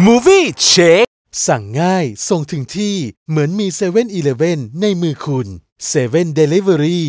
Movie Shake สั่งง่ายส่งถึงที่เหมือนมี 7-Eleven อยู่ในมือคุณ7 Delivery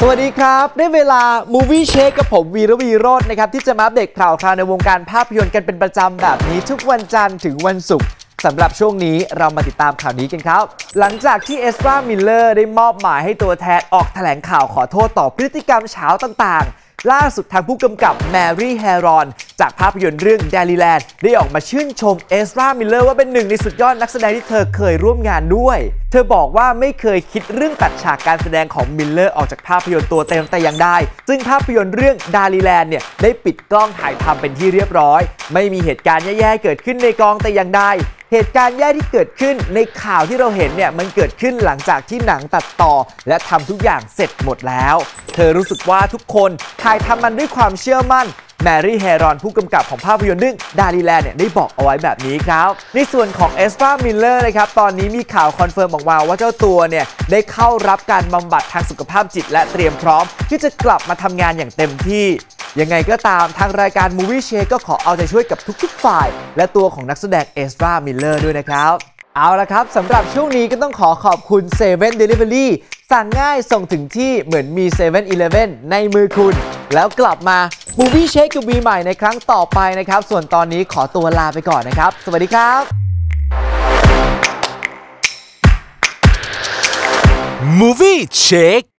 สวัสดีครับ ได้เวลา Movie Shake กับผมวีรวีโรจน์นะครับ ที่จะมาอัปเดตข่าวคราวในวงการภาพยนตร์กันเป็นประจำแบบนี้ทุกวันจันทร์ถึงวันศุกร์สำหรับช่วงนี้เรามาติดตามข่าวนี้กันครับ หลังจากที่เอสรามิลเลอร์ได้มอบหมายให้ตัวแทนออกแถลงข่าวขอโทษต่อพฤติกรรมฉาวต่างๆ ล่าสุดทางผู้กำกับแมรี่แฮรอน จากภาพยนตร์เรื่อง d a l ีแลนด์ได้ออกมาชื่นชม Ezra Miller ว่าเป็นหนึ่งในสุดยอดนักแสดงที่เธอเคยร่วมงานด้วย เธอบอกว่าไม่เคยคิดเรื่องตัดฉากการแสดงของมิลเลอร์ออกจากภาพยนตร์ตัวเต็มแต่อย่างใดซึ่งภาพยนตร์เรื่อง d a l ีแลนด์เนี่ยได้ปิดกล้องถ่ายทำเป็นที่เรียบร้อย ไม่มีเหตุการณ์แย่ๆเกิดขึ้นในกองแต่อย่างใดเหตุการณ์แย่ที่เกิดขึ้นในข่าวที่เราเห็นเนี่ยมันเกิดขึ้นหลังจากที่หนังตัดต่อ และทำทุกอย่างเสร็จหมดแล้ว เธอรู้สึกว่าทุกคนถ่ายทำมันด้วยความเชื่อมั่น Mary Harron ผู้กำกับของภาพยนตร์เรื่อง DalIland เนี่ยได้บอกเอาไว้แบบนี้ครับ ในส่วนของ Ezra Miller นะครับ ตอนนี้มีข่าวคอนเฟิร์มออกมาว่าเจ้าตัวเนี่ย ได้เข้ารับการบำบัดทางสุขภาพจิตและเตรียมพร้อม ที่จะกลับมาทำงานอย่างเต็มที่ยังไงก็ตามทางรายการ Movie Shake ก็ขอเอาใจช่วยกับทุกๆฝ่าย และตัวของนักแสดง Ezra Miller ด้วยนะครับ เอาละครับสำหรับช่วงนี้ก็ต้องขอขอบคุณ7 Delivery สั่งง่ายส่งถึงที่เหมือนมี7 e เ e ่ e ในมือคุณ แล้วกลับมาบูบี้เชคกับวีใหม่ในครั้งต่อไปนะครับ ส่วนตอนนี้ขอตัวลาไปก่อนนะครับ สวัสดีครับ Movie Check